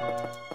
Música